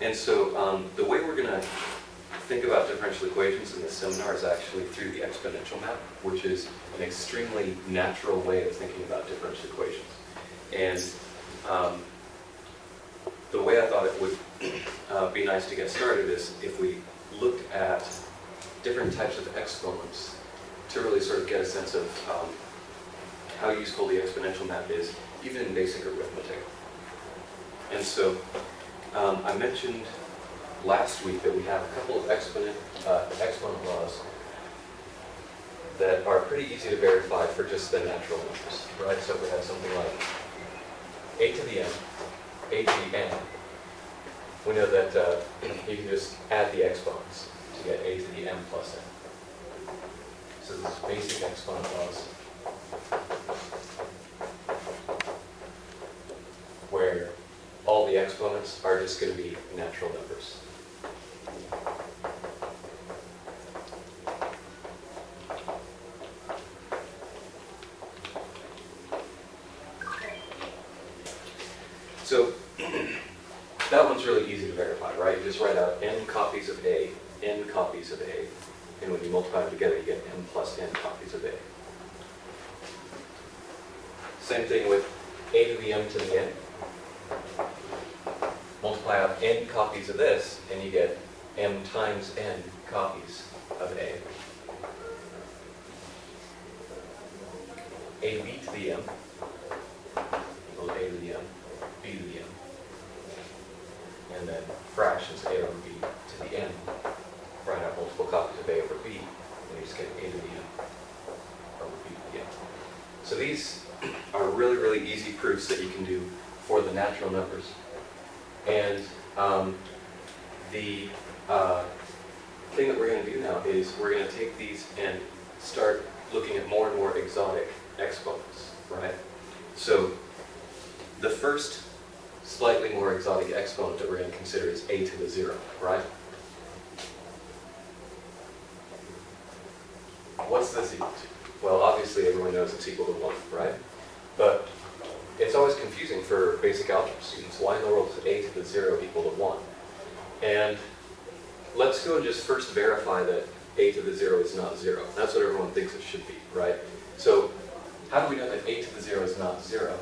And so um, the way we're going to think about differential equations in this seminar is actually through the exponential map, which is an extremely natural way of thinking about differential equations. And um, the way I thought it would uh, be nice to get started is if we looked at different types of exponents to really sort of get a sense of um, how useful the exponential map is, even in basic arithmetic. And so um, I mentioned last week that we have a couple of exponent, uh, exponent laws that are pretty easy to verify for just the natural numbers, right? So we have something like a to the n, a to the n, we know that uh, you can just add the exponents to get a to the m plus n. So this is basic exponent laws where all the exponents are just going to be natural numbers. So that one's really easy to verify, right? You just write out n copies of A, n copies of A, and when you multiply them together, you get n plus n copies of A. Same thing with a to the m to the n. Multiply out n copies of this, and you get m times n copies of A. a to b to the m equals a to the m, b to the m. And then fractions a over b to the n. Write out multiple copies of a over b, and you just get a to the m over b to the n. So these are really, really easy proofs that you can do for the natural numbers. And um, the uh, thing that we're going to do now is we're going to take these and start looking at more and more exotic exponents, right? So the first slightly more exotic exponent that we're going to consider is a to the zero, right? What's this equal to? Well, obviously everyone knows it's equal to one, right? But it's always confusing for basic algebra students. Why in the world is a to the zero equal to one? And let's go and just first verify that a to the zero is not zero. That's what everyone thinks it should be, right? So how do we know that a to the zero is not zero?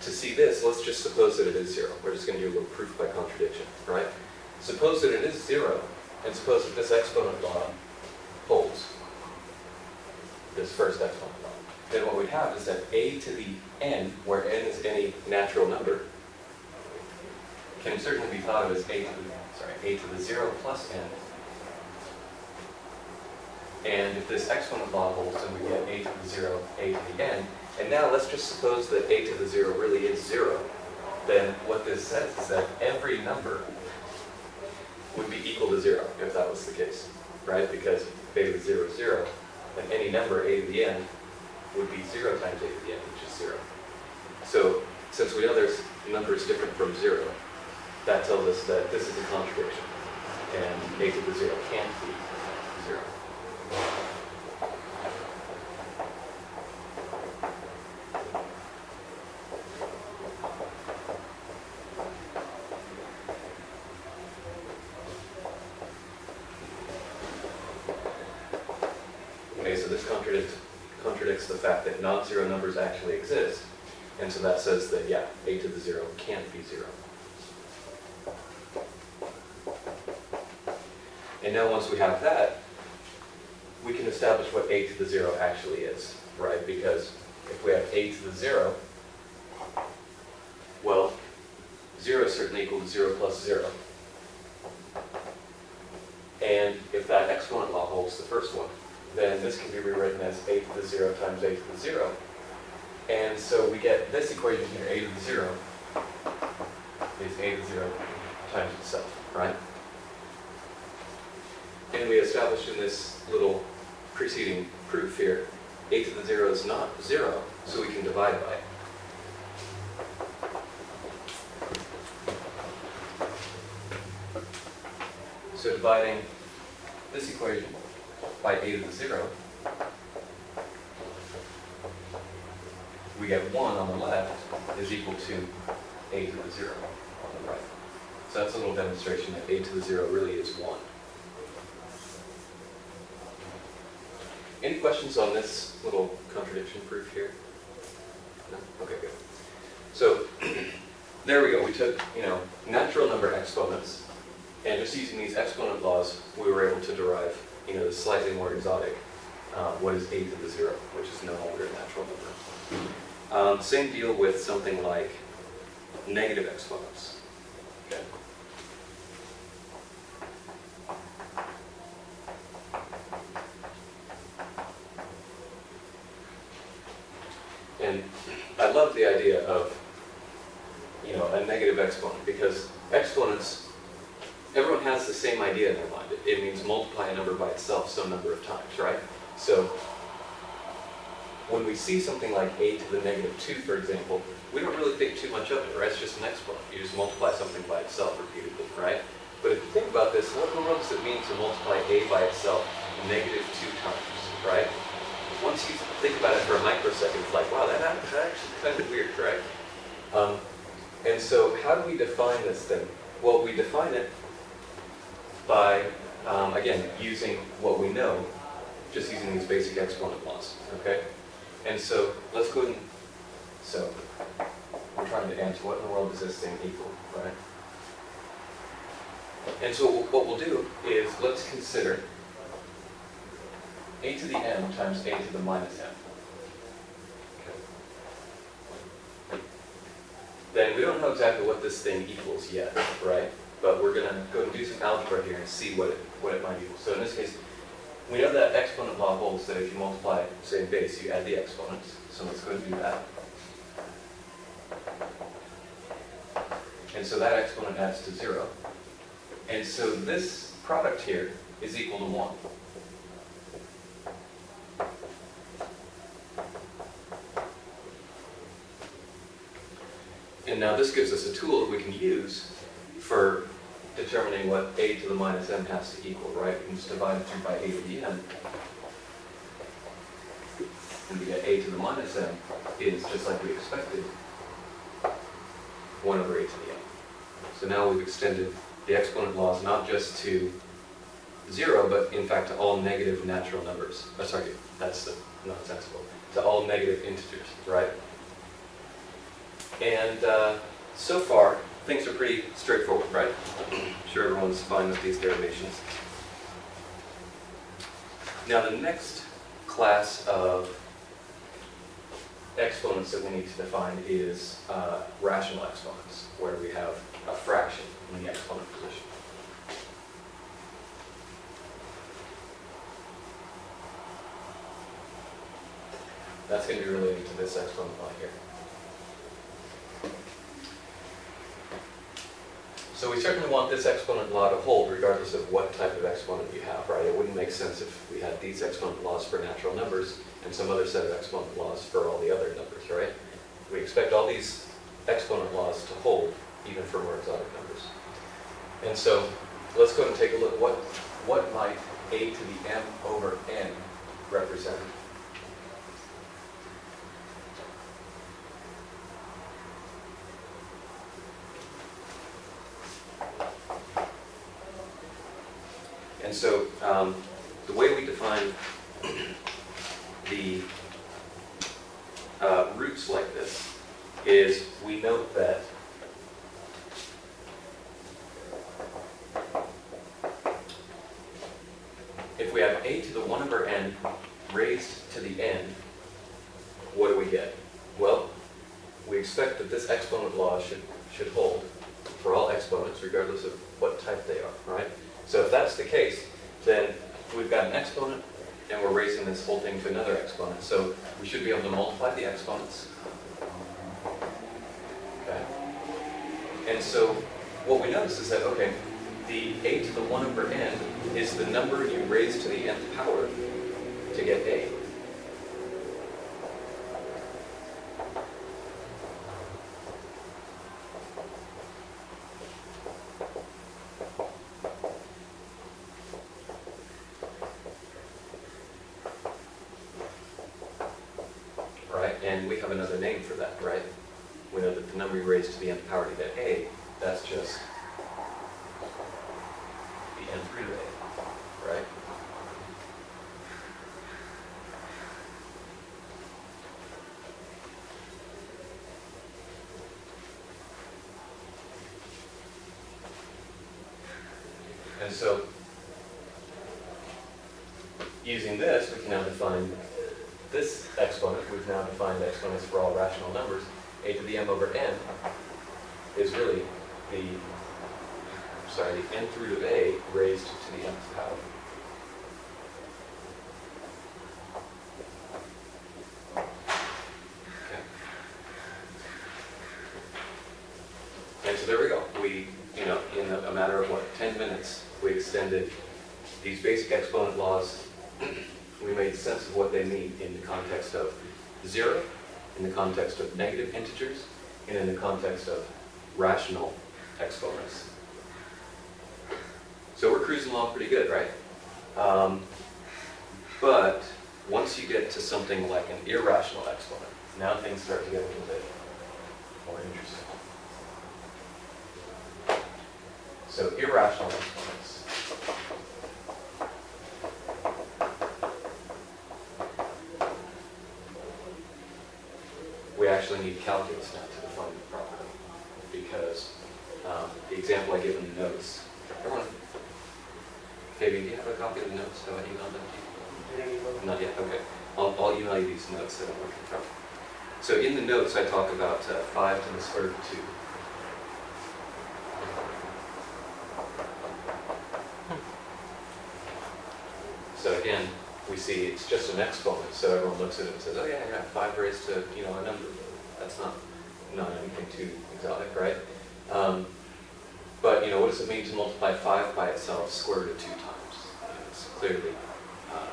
To see this, let's just suppose that it is zero. We're just going to do a little proof by contradiction, right? Suppose that it is zero, and suppose that this exponent law holds, this first exponent law. Then what we have is that a to the n, where n is any natural number, can certainly be thought of as a to the, sorry, a to the zero plus n. And if this exponent law holds, then we get a to the zero, a to the n. And now let's just suppose that a to the zero really is zero. Then what this says is that every number would be equal to zero if that was the case, right? Because if a to the zero is zero, then any number a to the n would be 0 times a to the n, which is 0. So since we know there's numbers different from 0, that tells us that this is a contradiction, and negative to 0 can't be 0. Non-zero numbers actually exist, and so that says that, yeah, a to the zero can't be zero. And now once we have that, we can establish what a to the zero actually is, right? Because if we have a to the zero, well, zero is certainly equal to zero plus zero. And if that exponent law holds, the first one, then this can be rewritten as a to the zero times a to the zero. And so we get this equation here, a to the zero, is a to the zero times itself, right? And we established in this little preceding proof here, a to the zero is not zero, so we can divide by it. So dividing this equation by a to the zero, we get 1 on the left is equal to a to the 0. on the right. So that's a little demonstration that a to the 0 really is 1. Any questions on this little contradiction proof here? No? Okay, good. So there we go. We took, you know, natural number exponents, and just using these exponent laws, we were able to derive, you know, the slightly more exotic, uh, what is a to the 0, which is no longer a natural number. Um, same deal with something like negative exponents. And I love the idea of, you know, a negative exponent because exponents, everyone has the same idea in their mind. It, it means multiply a number by itself some number of times, right? So when we see something like a to the negative 2, for example, we don't really think too much of it, right? It's just an exponent. You just multiply something by itself repeatedly, right? But if you think about this, what does it mean to multiply a by itself negative 2 times, right? once you think about it for a microsecond, it's like, wow, that, that's actually kind of weird, right? Um, and so how do we define this thing? Well, we define it by, um, again, using what we know, just using these basic exponent laws, okay? And so let's go and, so we're trying to answer what in the world does this thing equal, right? And so what we'll do is let's consider a to the m times a to the minus m. Then we don't know exactly what this thing equals yet, right? But we're going to go and do some algebra here and see what it, what it might equal. So in this case, we know that exponent law holds that if you multiply same base, you add the exponents. So let's go and do that. And so that exponent adds to 0. And so this product here is equal to 1. And now this gives us a tool that we can use for determining what a to the minus m has to equal, right? We can just divide through by a to the m. And we get a to the minus m is, just like we expected, 1 over a to the m. So now we've extended the exponent laws not just to 0, but in fact to all negative natural numbers. Oh, sorry, that's nonsensical. To all negative integers, right? And uh, so far, things are pretty straightforward, right? I'm sure everyone's fine with these derivations. Now the next class of exponents that we need to define is uh, rational exponents, where we have a fraction in the exponent position. That's going to be related to this exponent line here. So we certainly want this exponent law to hold regardless of what type of exponent you have, right? It wouldn't make sense if we had these exponent laws for natural numbers and some other set of exponent laws for all the other numbers, right? We expect all these exponent laws to hold even for more exotic numbers. And so let's go and take a look. What, what might a to the m over n represent? And so um, the way we define the uh, roots like this is we note that if we have a to the 1 over n raised to the n, what do we get? Well, we expect that this exponent law should, should hold for all exponents regardless of what type they are, right? So if that's the case, then we've got an exponent, and we're raising this whole thing to another exponent. So we should be able to multiply the exponents. Okay. And so what we notice is that, okay, the a to the 1 over n is the number you raise to the nth power to get a. another name for that, right? We know that the number you raise to the nth power to get a That's just the nth root of a, right? And so, using this, we can now define now defined exponents for all rational numbers. a to the m over n is really the, sorry, the nth root of a raised to the nth power. Okay. And so there we go. We, you know, in a matter of what, 10 minutes, we extended these basic exponent laws. We made sense of what they mean in the context of zero, in the context of negative integers, and in the context of rational exponents. So we're cruising along pretty good, right? Um, but once you get to something like an irrational exponent, now things start to get a little bit more interesting. So irrational exponents. Actually need calculus now to define them properly, because um, the example I give in the notes, everyone, Fabian, do you have a copy of the notes? Have I emailed them to you? Not yet, okay. I'll, I'll email you these notes that I'm working from. So in the notes, I talk about uh, 5 to the square root of 2. So again, we see it's just an exponent, so everyone looks at it and says, oh yeah, yeah, 5 raised to, you know, a number. That's not, not anything too exotic, right? Um, but, you know, what does it mean to multiply 5 by itself square root of 2 times? You know, It's clearly uh,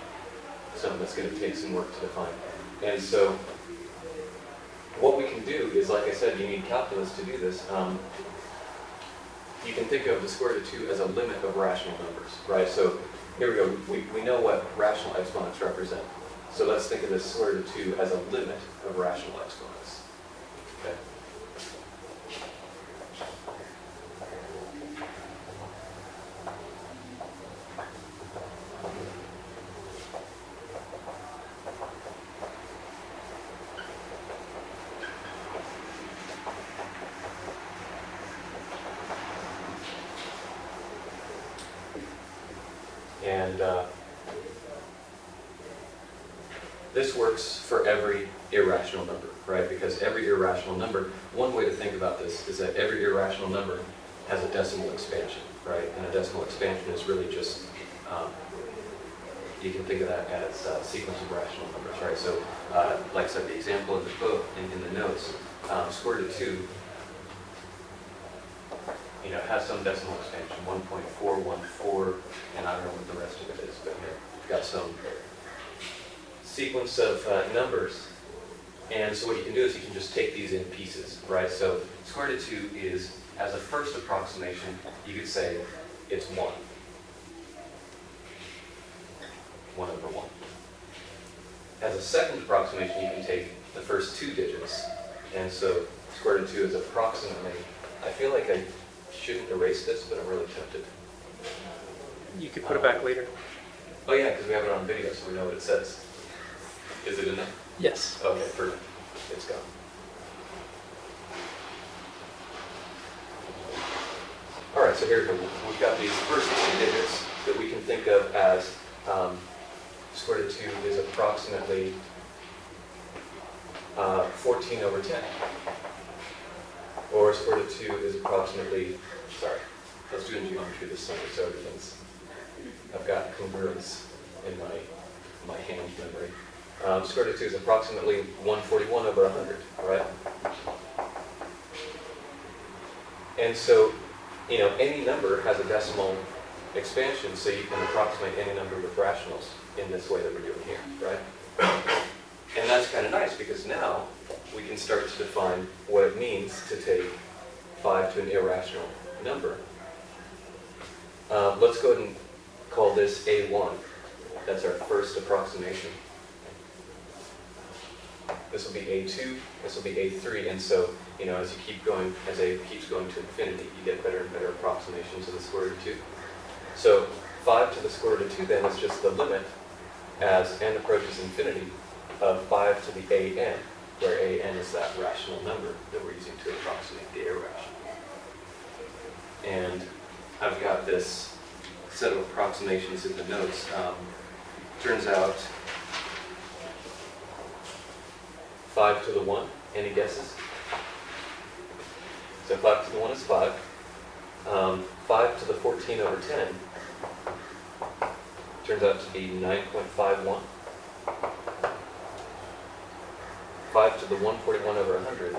something that's going to take some work to define. And so what we can do is, like I said, you need calculus to do this. Um, you can think of the square root of 2 as a limit of rational numbers, right? So here we go. We, we know what rational exponents represent. So let's think of this square root of 2 as a limit of rational exponents. Okay? And uh, this works for every irrational number, right? Because every irrational number, one way to think about this is that every irrational number has a decimal expansion, right? And a decimal expansion is really just, um, you can think of that as a sequence of rational numbers, right? So, uh, like I said, the example in the book, in, in the notes, um, square root of 2 you know, has some decimal expansion, 1.414, and I don't know what the rest of it is, but here, we've got some sequence of uh, numbers. And so what you can do is you can just take these in pieces, right? So square root of 2 is, as a first approximation, you could say it's 1. 1 over 1. As a second approximation, you can take the first two digits. And so square root of 2 is approximately, I feel like I shouldn't erase this, but I'm really tempted. You could put it back um, later. Oh yeah, because we have it on video, so we know what it says. Is it in there? Yes. Okay, perfect. It's gone. All right, so here we've got these first two digits that we can think of as um, square root of 2 is approximately uh, 14 over 10. Or square root of 2 is approximately, sorry, I was doing geometry this summer, so everything's, I've got congruence in my, my hand memory. Um, square root of 2 is approximately 141 over 100, right? And so, you know, any number has a decimal expansion, so you can approximate any number with rationals in this way that we're doing here, right? And that's kind of nice because now we can start to define what it means to take 5 to an irrational number. Uh, let's go ahead and call this A1. That's our first approximation. this will be A2, this will be A3, and so, you know, as you keep going, as A keeps going to infinity, you get better and better approximations of the square root of 2. So 5 to the square root of 2 then is just the limit as n approaches infinity of 5 to the an, where an is that rational number that we're using to approximate the irrational. And I've got this set of approximations in the notes. Um, turns out 5 to the 1, any guesses? So 5 to the 1 is 5. Um, 5 to the 14 over 10 turns out to be 9.51. 5 to the 141 over 100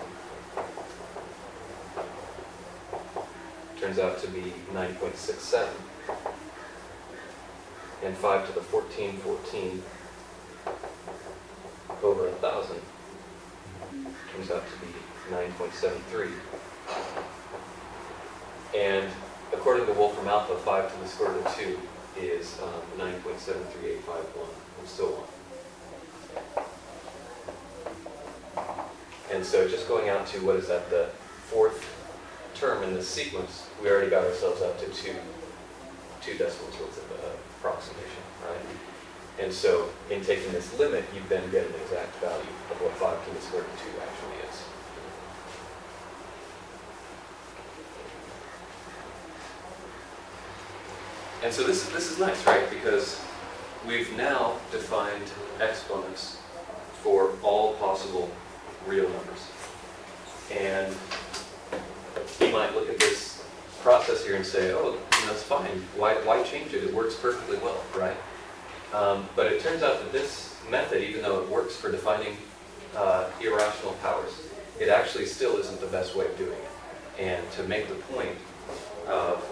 turns out to be 9.67. And 5 to the 1414 over 1,000 turns out to be 9.73. And according to Wolfram Alpha, 5 to the square root of 2 is um, 9.73851, and so on. And so just going out to, what is that, the fourth term in this sequence, we already got ourselves up to two, two decimals worth of uh, approximation, right? And so in taking this limit, you then get an exact value of what 5 to the square root of 2 actually is. And so this, this is nice, right? Because we've now defined exponents for all possible real numbers. And you might look at this process here and say, oh, that's fine. Why, why change it? It works perfectly well, right? Um, but it turns out that this method, even though it works for defining uh, irrational powers, it actually still isn't the best way of doing it. And to make the point of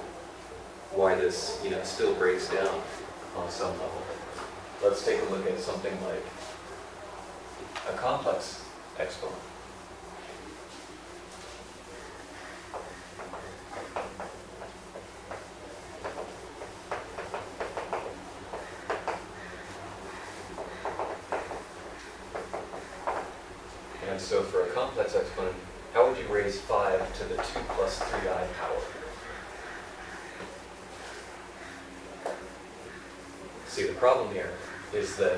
why this, you know, still breaks down on some level, let's take a look at something like a complex exponent. And so for a complex exponent, how would you raise 5 to the 2 plus 3i power? See, the problem here is that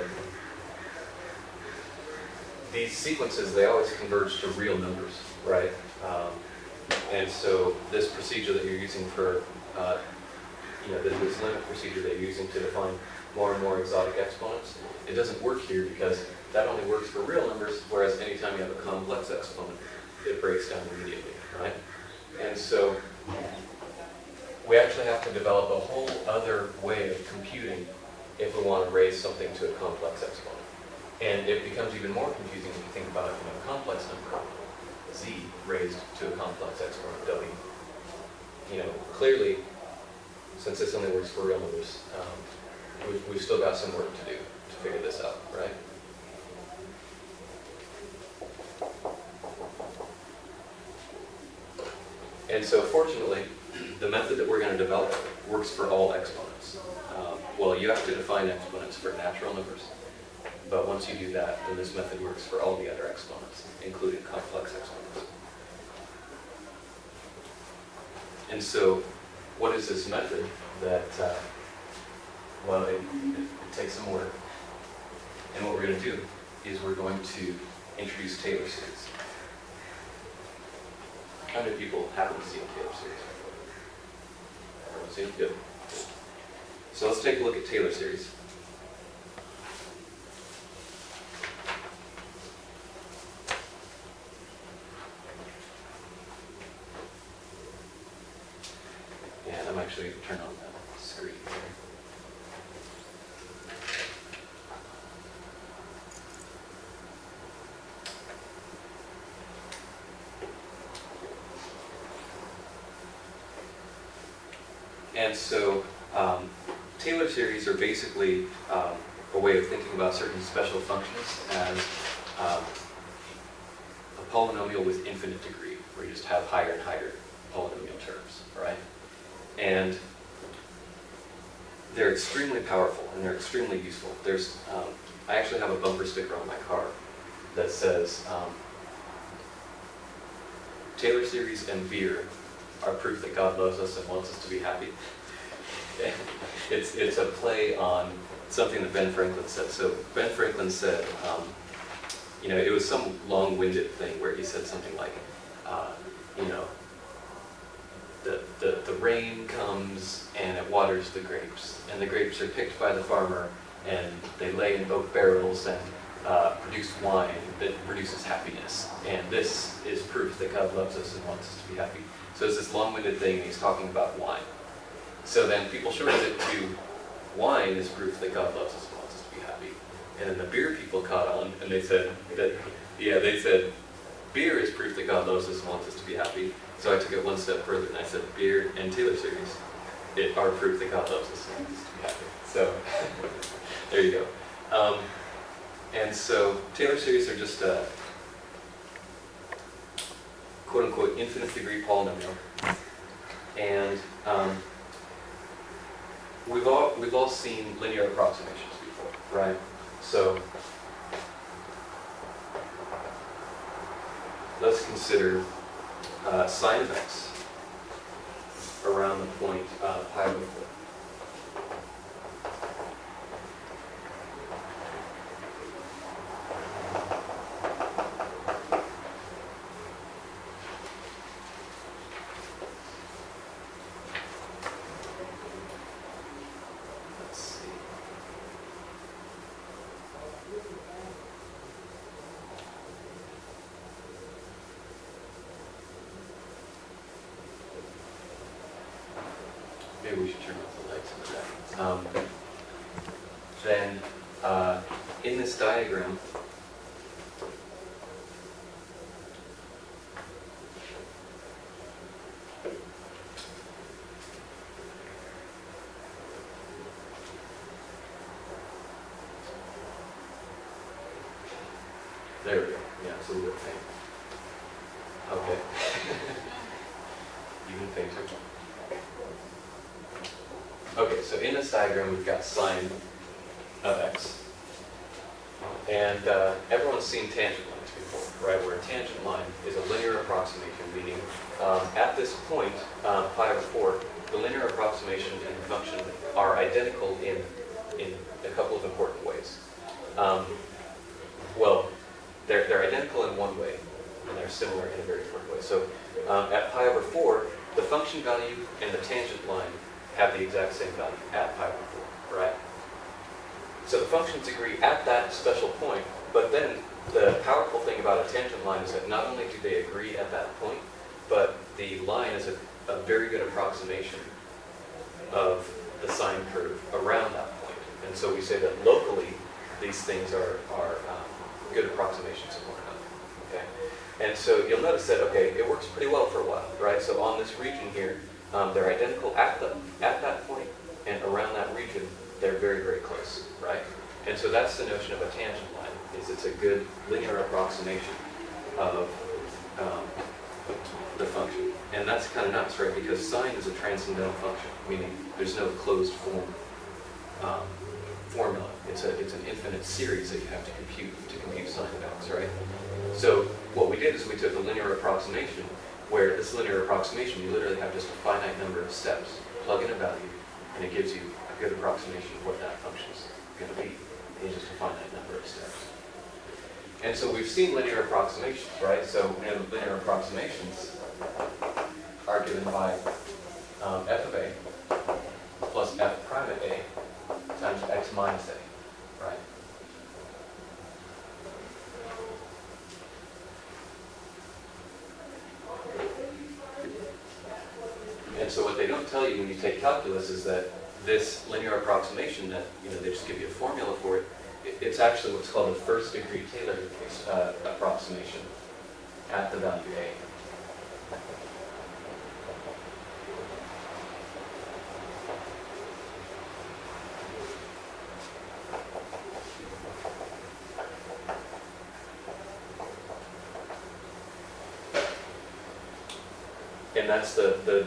these sequences, they always converge to real numbers, right? Um, and so this procedure that you're using for, uh, you know, this this limit procedure that you're using to define more and more exotic exponents, it doesn't work here because that only works for real numbers, whereas anytime you have a complex exponent, it breaks down immediately, right? And so we actually have to develop a whole other way of computing if we want to raise something to a complex exponent. And it becomes even more confusing when you think about a complex number, z, raised to a complex exponent, w. You know, clearly, since this only works for real numbers, um, we've, we've still got some work to do to figure this out, right? And so fortunately, the method that we're going to develop works for all exponents. Um, well, you have to define exponents for natural numbers, but once you do that, then this method works for all the other exponents, including complex exponents. And so, what is this method that, uh, well, it, it, takes some work. And what we're going to do is we're going to introduce Taylor series. How many people happen to see a Taylor series? Everyone seen it? Good. So let's take a look at Taylor series. And I'm actually going to turn on the screen here. And so Taylor series are basically um, a way of thinking about certain special functions as um, a polynomial with infinite degree, where you just have higher and higher polynomial terms, right? And they're extremely powerful and they're extremely useful. There's, um, I actually have a bumper sticker on my car that says, um, Taylor series and beer are proof that God loves us and wants us to be happy. It's, it's a play on something that Ben Franklin said. So Ben Franklin said, um, you know, it was some long-winded thing where he said something like, uh, you know, the, the, the rain comes and it waters the grapes, and the grapes are picked by the farmer, and they lay in oak barrels and uh, produce wine that produces happiness. And this is proof that God loves us and wants us to be happy. So it's this long-winded thing, and he's talking about wine. So then people shortened it to wine is proof that God loves us and wants us to be happy. And then the beer people caught on, and they said that, yeah, they said beer is proof that God loves us and wants us to be happy. So I took it one step further and I said beer and Taylor series it are proof that God loves us and wants us to be happy. So there you go. Um, and so Taylor series are just a quote unquote infinite degree polynomial. And um, we've all we've all seen linear approximations before, right? So let's consider uh, sine of x around the point uh, pi over 4. Let's see. Maybe we should turn off the lights in the back. Um, Then, uh, in this diagram, there we go, yeah, it's a little bit faint. Okay. Even fainter. Okay, so in this diagram, we've got sine of x. And uh, everyone's seen tangent lines before, right? Where a tangent line is a linear approximation, meaning um, at this point, um, pi over 4, the linear approximation and the function are identical in, in a couple of important ways. Um, they're, they're identical in one way, and they're similar in a very important way. So um, at pi over 4, the function value and the tangent line have the exact same value at pi over 4, right? So the functions agree at that special point, but then the powerful thing about a tangent line is that not only do they agree at that point, but the line is a, a very good approximation of the sine curve around that point. And so we say that locally, these things are, are um, good approximations of one another, okay? And so you'll notice that, okay, it works pretty well for a while, right? So on this region here, um, they're identical at the at that point, and around that region, they're very, very close, right? And so that's the notion of a tangent line, is it's a good linear approximation of um, the function. And that's kind of nuts, right? Because sine is a transcendental function, meaning there's no closed form um, formula. It's a it's an infinite series that you have to compute to compute sine of x, right? So what we did is we took a linear approximation, where this linear approximation, you literally have just a finite number of steps, plug in a value, and it gives you a good approximation of what that function is going to be in just a finite number of steps. And so we've seen linear approximations, right? So linear approximations are given by um, f of a plus f prime of a times x minus a, right? And so what they don't tell you when you take calculus is that this linear approximation that, you know, they just give you a formula for it, it- it's actually what's called a first degree Taylor uh, approximation at the value A. And that's the, the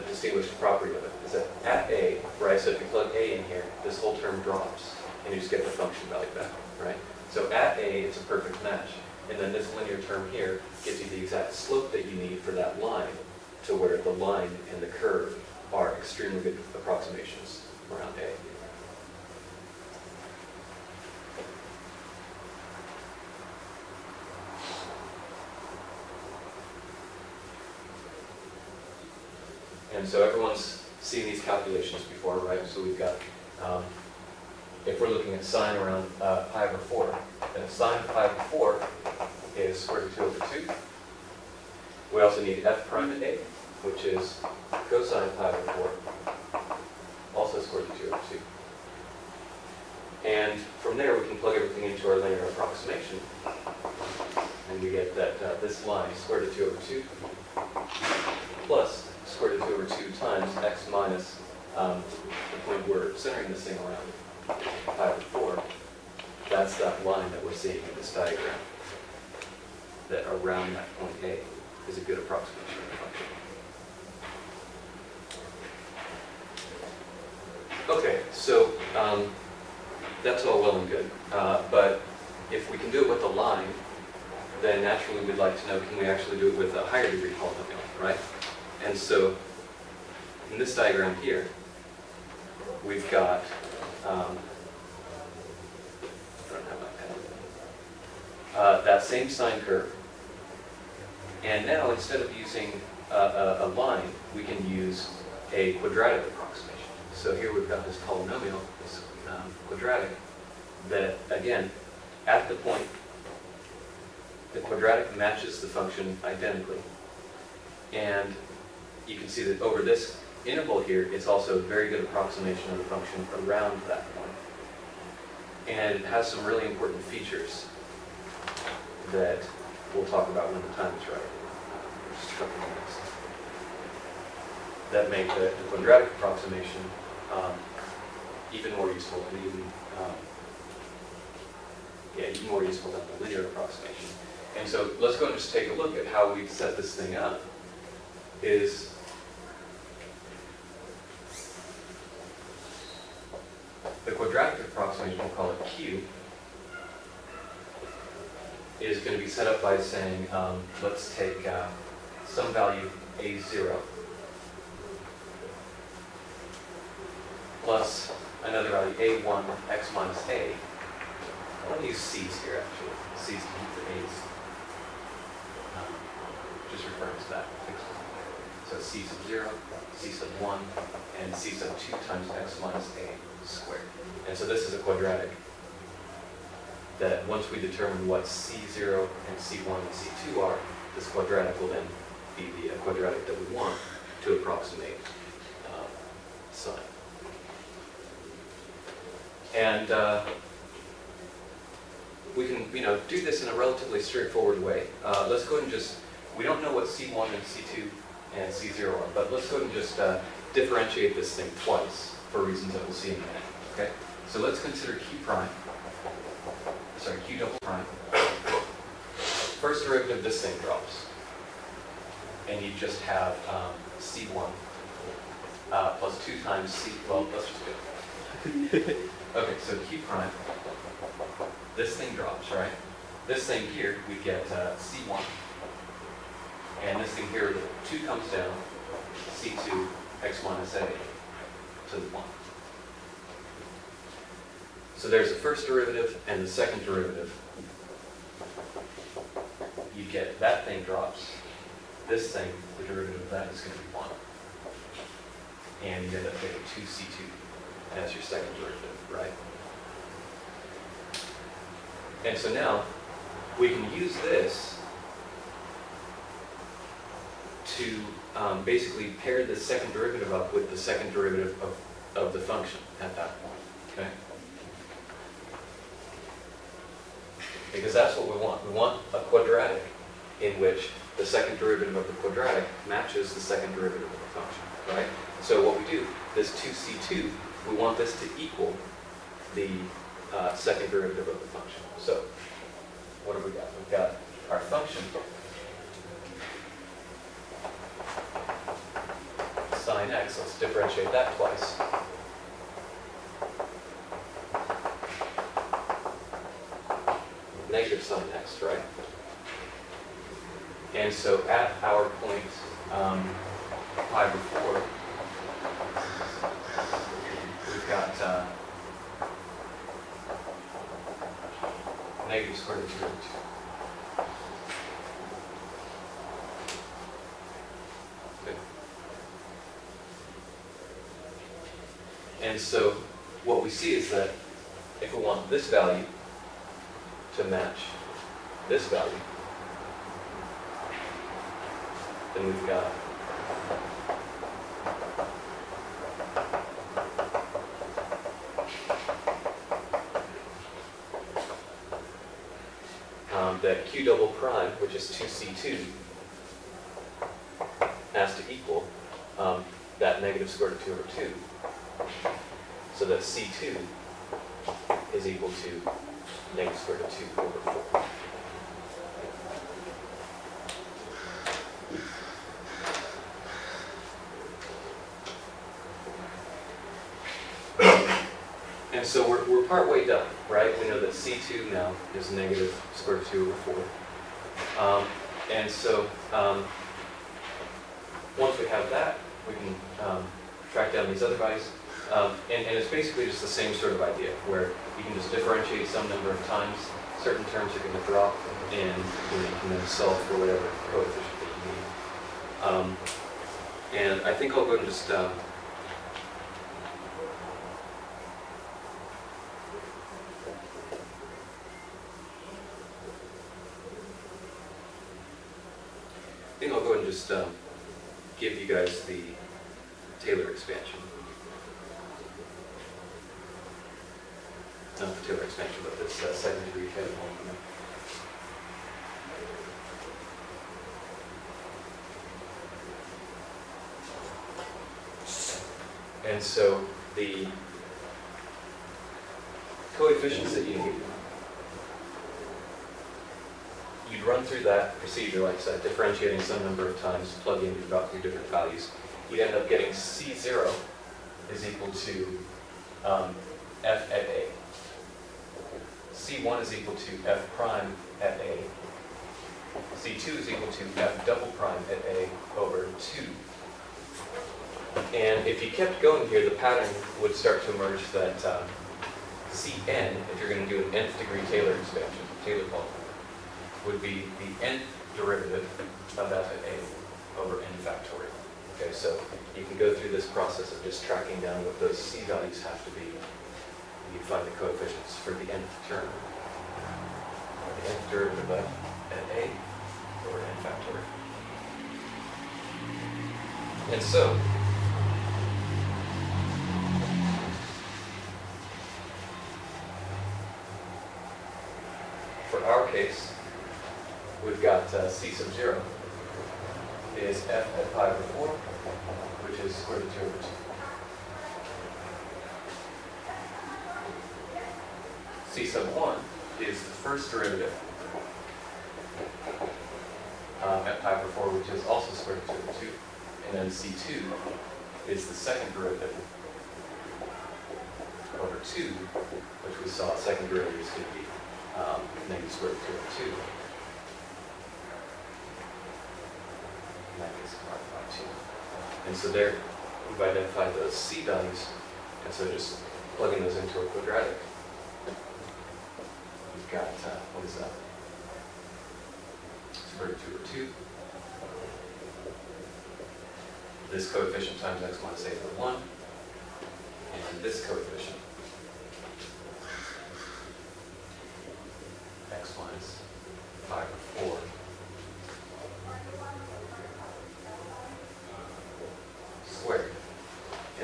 property of it, is that at A, right, so if you plug A in here, this whole term drops, and you just get the function value back, right? So at A, it's a perfect match. And then this linear term here gives you the exact slope that you need for that line to where the line and the curve are extremely good approximations around A. And so everyone's seen these calculations before, right? So we've got, um, if we're looking at sine around uh, pi over 4, then sine of pi over 4 is square root of 2 over 2. We also need f prime at a, which is cosine pi over 4, also square root of 2 over 2. And from there, we can plug everything into our linear approximation, and we get that uh, this line, square root of 2 over 2, plus square root of 2 over 2 times x minus um, the point we're centering this thing around, pi over 4. That's that line that we're seeing in this diagram, that around that point A is a good approximation of the function. Okay, so um, that's all well and good, uh, but if we can do it with a line, then naturally we'd like to know, can we actually do it with a higher degree polynomial, right? And so, in this diagram here, we've got, um, uh, that same sine curve. And now, instead of using a, a, a line, we can use a quadratic approximation. So here we've got this polynomial, this um, quadratic, that, again, at the point, the quadratic matches the function identically. And you can see that over this interval here, it's also a very good approximation of the function around that point. And it has some really important features that we'll talk about when the time is right. Just a couple minutes. That make the the quadratic approximation um, even more useful and even, um, yeah, even more useful than the linear approximation. And so let's go and just take a look at how we've set this thing up. Is the quadratic approximation, we'll call it Q, is going to be set up by saying, um, let's take uh, some value A0 plus another value A1 x minus A. I want to use C's here, actually. C's to keep the A's. Um, Just referring to that. So C sub 0, C sub 1, and C sub 2 times x minus A squared. And so this is a quadratic that once we determine what C0 and C1 and C2 are, this quadratic will then be the quadratic that we want to approximate uh, sine. And uh, we can, you know, do this in a relatively straightforward way. Uh, let's go ahead and just, we don't know what C1 and C2 and C0 are, but let's go ahead and just uh, differentiate this thing twice for reasons that we'll see in a minute, okay? So let's consider Q prime, sorry, Q double prime. First derivative, this thing drops. And you just have um, C1 uh, plus 2 times C, well, let's just it. Okay, so Q prime, this thing drops, right? This thing here, we get uh, C1. And this thing here, the 2 comes down, C2, x minus a to the 1. So there's the first derivative and the second derivative. You get that thing drops. This thing, the derivative of that is going to be 1. And you end up getting 2c2 as your second derivative, right? And so now, we can use this to um, basically pair the second derivative up with the second derivative of, of the function at that point, okay? Because that's what we want. We want a quadratic in which the second derivative of the quadratic matches the second derivative of the function, right? So what we do, this 2c2, we want this to equal the uh, second derivative of the function. So what have we got? We've got our function sine x. Let's differentiate that twice. Negative sine x, right? And so at our point um, pi before, we've got uh, negative square root of 2. And so what we see is that if we want this value to match this value, then we've got um, that q double prime, which is 2c2, 2 is equal to negative square root of 2 over 4. And so we're, we're partway done, right? We know that C2 now is negative square root of 2 over 4. Um, and so um, once we have that, we can um, track down these other values. Um, and, and it's basically just the same sort of idea, where you can just differentiate some number of times, certain terms are going to drop, and you, know, you can then solve for whatever coefficient that you need. Um, and I think I'll go and just um, I think I'll go ahead and just um, give you guys the Taylor expansion. Not the Taylor expansion, but this uh, second degree Taylor polynomial. And so the coefficients that you need you'd run through that procedure, like I said, differentiating some number of times, plugging in three different values. You'd end up getting C0 is equal to um, F at A. C1 is equal to F prime at A. C2 is equal to F double prime at A over 2. And if you kept going here, the pattern would start to emerge that um, Cn, if you're going to do an nth degree Taylor expansion, Taylor polynomial, would be the nth derivative of f at a over n factorial. Okay, so you can go through this process of just tracking down what those c values have to be. You find the coefficients for the nth term. or The nth derivative of f at a over n factorial. And so, for our case, we've got uh, c sub 0 is f at pi over 4, which is square root of 2 over 2. c sub 1 is the first derivative um, at pi over 4, which is also square root of 2 over 2. And then c2 is the second derivative over 2, which we saw second derivative is going to be um, negative square root of 2 over 2. Negative square root of 2. And so there, we've identified those c values, and so just plugging those into a quadratic, we've got, uh, what is that? Square root of 2 over 2. This coefficient times x minus a over 1, and this coefficient x minus 5 over 4. Squared.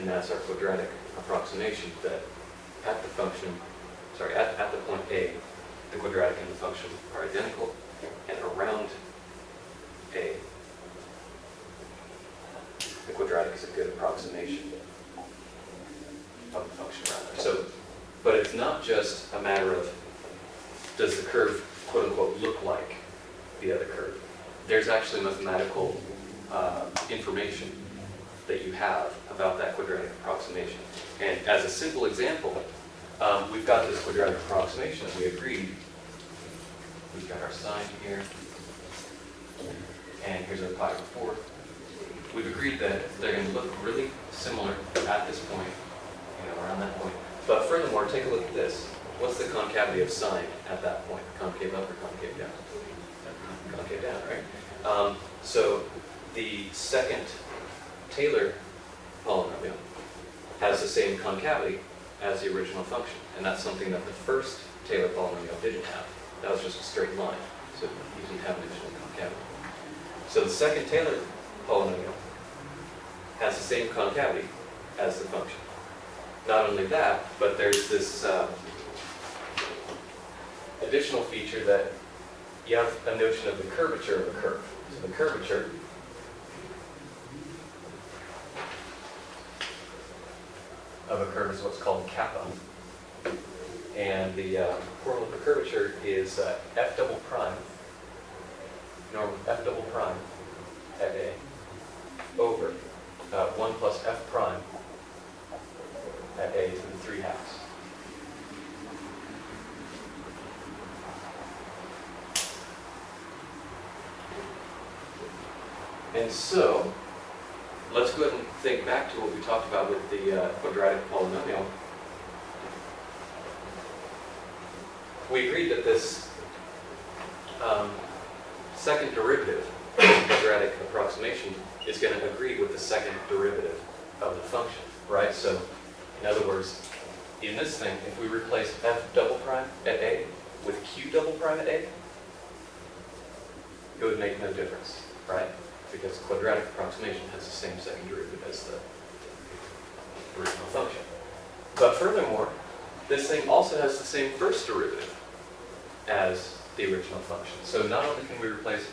And that's our quadratic approximation that at the function, sorry, at, at the point A, the quadratic and the function are identical, and around A, the quadratic is a good approximation of the function there. So, but it's not just a matter of does the curve quote unquote look like the other curve? There's actually mathematical uh, information that you have about that quadratic approximation. And as a simple example, um, we've got this quadratic approximation we agreed. We've got our sine here. and here's our pi over 4. We've agreed that they're going to look really similar at this point, you know, around that point. But furthermore, take a look at this. What's the concavity of sine at that point? Concave up or concave down? Concave down, right? Um, so the second Taylor polynomial has the same concavity as the original function, and that's something that the first Taylor polynomial didn't have. That was just a straight line, so you didn't have an additional concavity. So the second Taylor polynomial has the same concavity as the function. Not only that, but there's this uh, additional feature that you have a notion of the curvature of a curve. So the curvature of a curve is what's called kappa. And the uh, formula for curvature is uh, f double prime, norm f double prime at a over uh, 1 plus f prime at a to the 3 halves. And so, let's go ahead and think back to what we talked about with the uh, quadratic polynomial. We agreed that this um, second derivative quadratic approximation is going to agree with the second derivative of the function, right? So, in other words, in this thing, if we replace f double prime at a with q double prime at a, it would make no difference, right? Because quadratic approximation has the same second derivative as the original function. But furthermore, this thing also has the same first derivative as the original function. So not only can we replace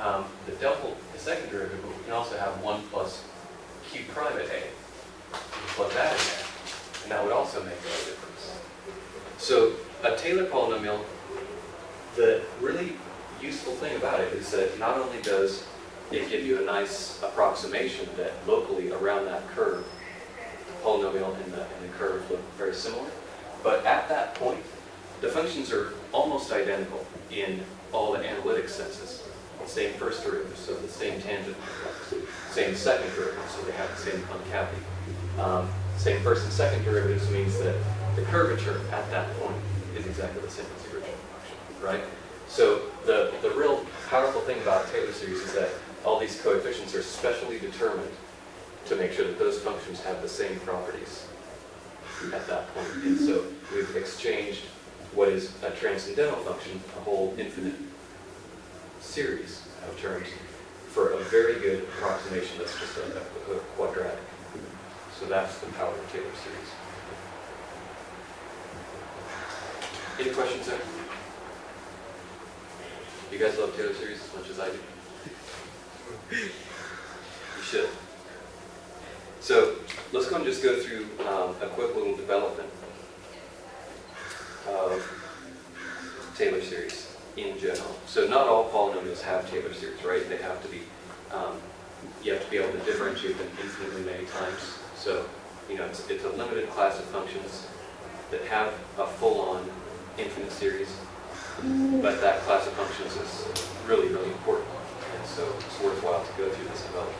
um, the double, the second derivative, but we can also have 1 plus q prime at a. Plug that in there, and that would also make no difference. So a Taylor polynomial, the really useful thing about it is that not only does it give you a nice approximation that locally around that curve, the polynomial and the, and the curve look very similar, but at that point, the functions are almost identical in all the analytic senses. The Same first derivative, so the same tangent, same second derivative, so they have the same concavity. Um, same first and second derivatives means that the curvature at that point is exactly the same as the original function, right? So the, the real powerful thing about Taylor series is that all these coefficients are specially determined to make sure that those functions have the same properties at that point. And so we've exchanged what is a transcendental function, a whole infinite series of terms, for a very good approximation that's just a, a quadratic. So that's the power of Taylor series. Any questions there? You guys love Taylor series as much as I do? You should. So let's go and just go through um, a quick little development of Taylor series in general. So not all polynomials have Taylor series, right? They have to be, um, you have to be able to differentiate them infinitely many times. So, you know, it's, it's a limited class of functions that have a full-on infinite series, but that class of functions is really, really important. So it's worthwhile to go through this development.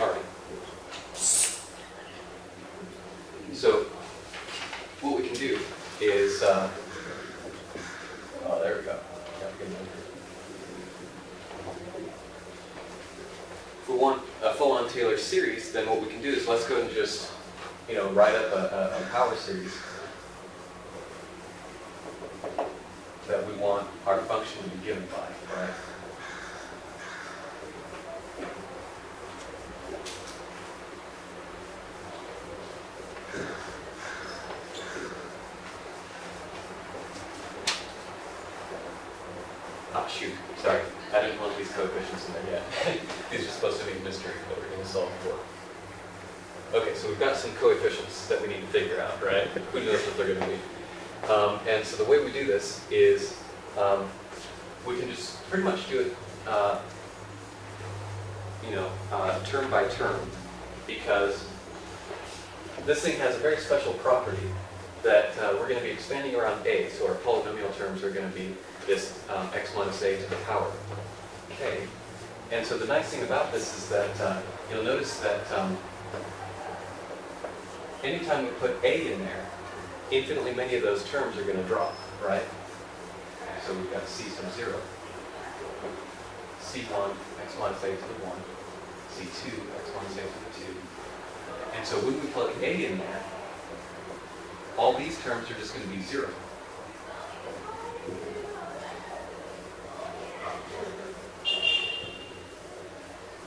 All right. So what we can do is, uh, oh, there we go. Got a good one. If we want series, then what we can do is let's go and just, you know, write up a, a power series that we want our function to be given by, right? Ah, shoot, sorry. I didn't want these coefficients in there yet. These are supposed to be a mystery that we're going to solve for. Okay, so we've got some coefficients that we need to figure out, right? Who knows what they're going to be? Um, and so the way we do this is um, we can just pretty much do it, uh, you know, uh, term by term, because this thing has a very special property that uh, we're going to be expanding around a, so our polynomial terms are going to be this um, x minus a to the power k. And so the nice thing about this is that uh, you'll notice that um, anytime we put a in there, infinitely many of those terms are going to drop, right? So we've got c sub 0, c1, x minus a to the 1, c2, x minus a to the 2. And so when we plug a in there, all these terms are just going to be 0.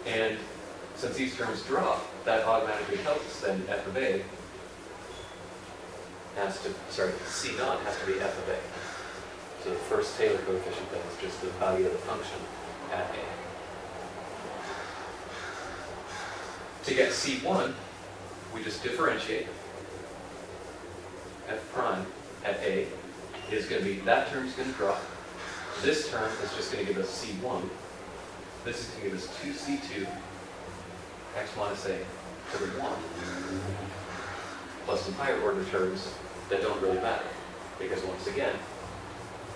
And since these terms drop, that automatically tells us then f of a has to, sorry, c naught has to be f of a. So the first Taylor coefficient then is just the value of the function at a. To get c1, we just differentiate f prime at a is going to be, that term is going to drop. This term is just going to give us c1. This is going to give us 2c2 x minus a to the 1 plus some higher order terms that don't really matter. Because once again,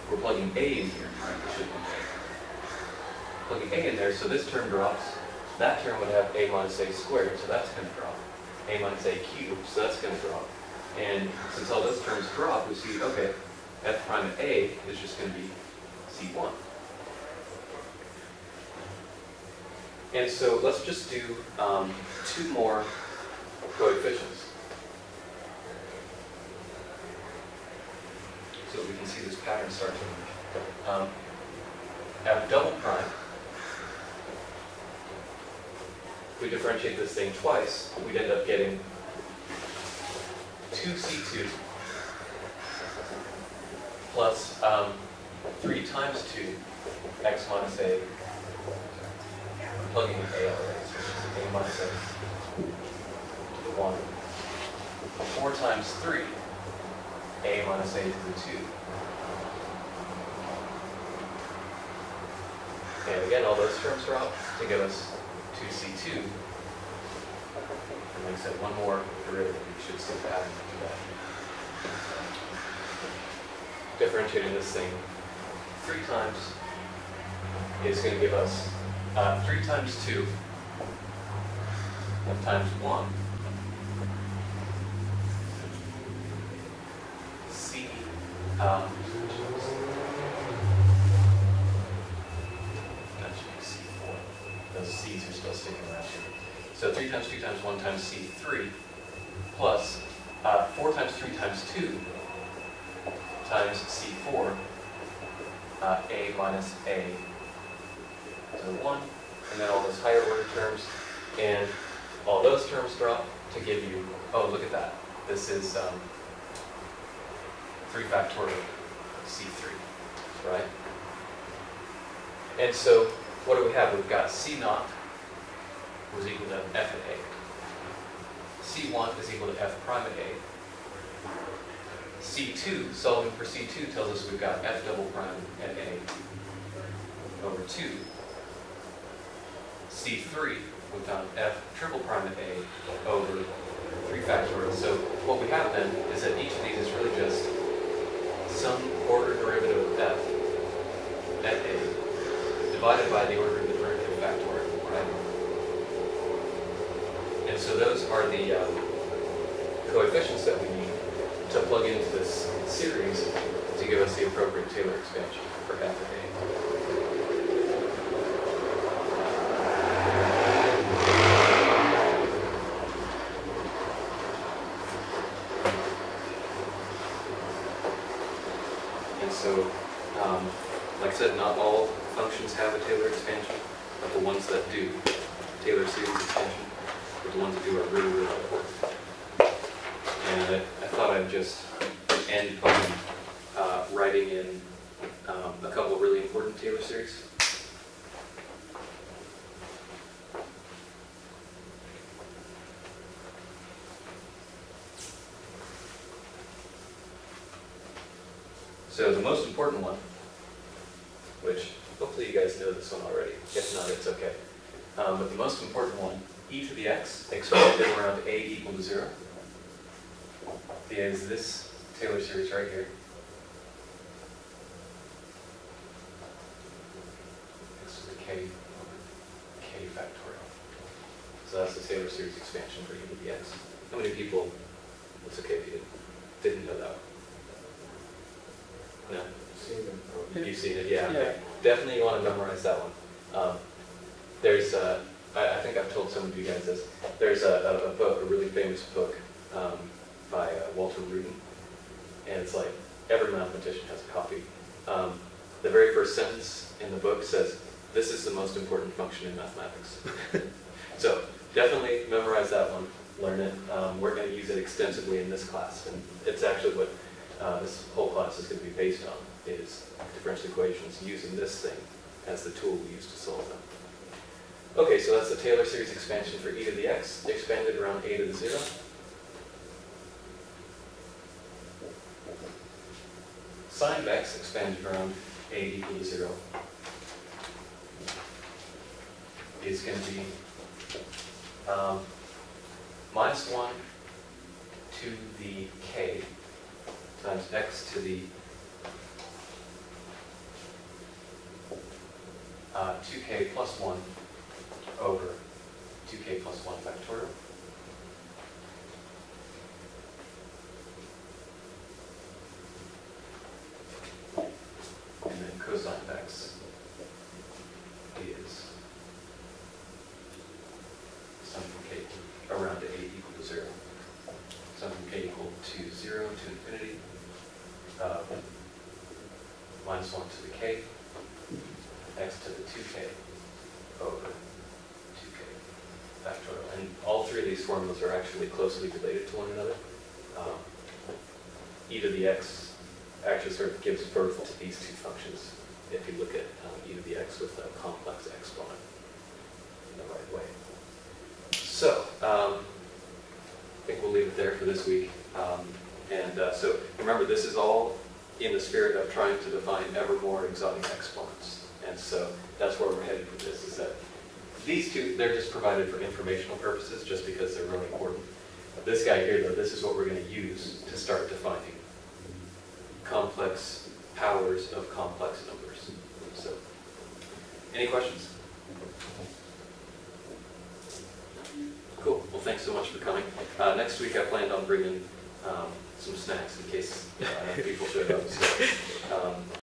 we're plugging a in here, right? Should be a. Plugging a in there, so this term drops. That term would have a minus a squared, so that's going to drop. a minus a cubed, so that's going to drop. And since all those terms drop, we see, okay, f prime of a is just going to be c1. And so let's just do um, two more coefficients. So we can see this pattern start to emerge. Um, double prime, if we differentiate this thing twice, we'd end up getting 2c2 plus um, 3 times 2 x minus a plugging so it's just a minus a to the 1. 4 times 3, a minus a to the 2. And again, all those terms drop to give us 2c2. And like I said, one more derivative, we should skip back to that. Differentiating this thing three times is going to give us uh, 3 times 2 and times 1. C, um, that C4. Those C's are still sticking around here. So 3 times 2 times 1 times C3 plus uh, 4 times 3 times 2 times C4, uh, A minus A the 1, and then all those higher order terms, and all those terms drop to give you, oh, look at that. This is um, 3 factorial C3, right? And so what do we have? We've got C naught was equal to F at A. C1 is equal to F prime at A. C2, solving for C2 tells us we've got F double prime at A over 2 C3, we found f triple prime of a over 3 factorial. So what we have then is that each of these is really just some order derivative of f at a divided by the order of the derivative factorial, right? And so those are the um, coefficients that we need to plug into this series to give us the appropriate Taylor expansion for f of a. And so, um, like I said, not all functions have a Taylor expansion, but the ones that do, Taylor series expansion, but the ones that do are really, really important. And I, I thought I'd just end by uh, writing in um, a couple of really important Taylor series. So the most important one, which hopefully you guys know this one already. If not, it's okay. Um, But the most important one, e to the x expanded around a equal to zero, is this Taylor series right here. This is the k over k factorial. So that's the Taylor series expansion for e to the x. How many people, it's okay if you didn't, didn't know that? No? You've seen it, yeah. Yeah. Definitely you want to memorize that one. Um, There's, uh, I, I think I've told some of you guys this, there's a, a- a book, a really famous book um, by uh, Walter Rudin, and it's like, every mathematician has a copy. Um, The very first sentence in the book says, this is the most important function in mathematics. So definitely memorize that one, learn it. Um, We're going to use it extensively in this class, and it's actually what uh, this whole class is going to be based on, is differential equations using this thing as the tool we use to solve them. Okay, so that's the Taylor series expansion for e to the x, expanded around a to the zero. Sine of x expanded around a equal to zero is going to be um, minus 1 to the k times x to the uh, 2k plus 1 over 2k plus 1 factorial. And then cosine of x is sum from k around to 8 equal to 0. Sum from k equal to 0 to infinity. uh, Minus 1 to the k, x to the 2k over 2k factorial. And all three of these formulas are actually closely related to one another. Um, e to the x actually sort of gives birth to these two functions if you look at um, e to the x with a complex exponent in the right way. So, um, I think we'll leave it there for this week. Um, And uh, so, remember, this is all in the spirit of trying to define ever more exotic exponents. And so, that's where we're headed with this, is that these two, they're just provided for informational purposes, just because they're really important. This guy here, though, this is what we're going to use to start defining complex powers of complex numbers. So, any questions? Cool. Well, thanks so much for coming. Uh, next week, I planned on bringing um, some snacks in case uh, people showed up. So,